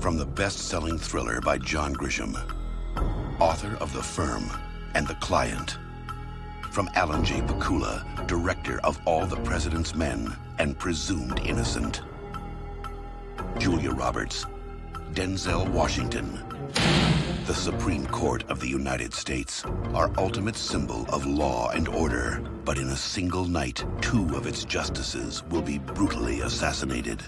From the best-selling thriller by John Grisham, author of The Firm and The Client. From Alan J. Pakula, director of All the President's Men and Presumed Innocent. Julia Roberts, Denzel Washington. The Supreme Court of the United States, our ultimate symbol of law and order. But in a single night, two of its justices will be brutally assassinated.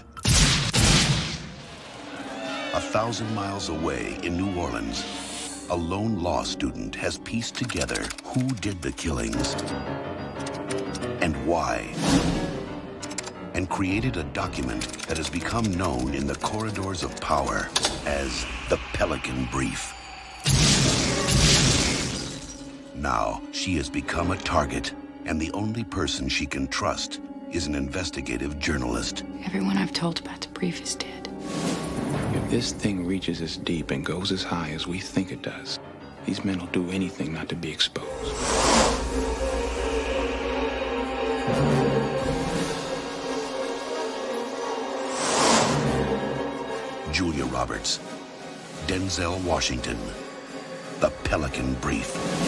A thousand miles away in New Orleans, a lone law student has pieced together who did the killings and why, and created a document that has become known in the corridors of power as the Pelican Brief. Now, she has become a target, and the only person she can trust is an investigative journalist. Everyone I've told about the brief is dead. This thing reaches as deep and goes as high as we think it does, these men will do anything not to be exposed. Julia Roberts, Denzel Washington, The Pelican Brief.